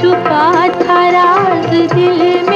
छुपा था राज दिल में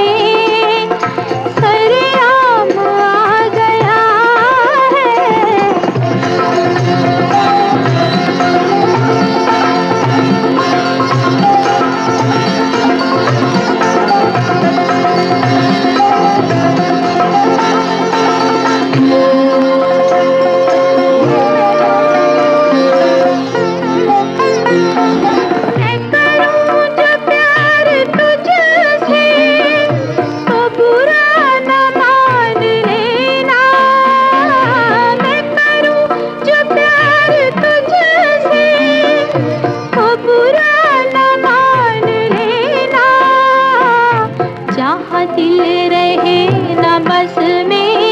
दिल रहे न बस में।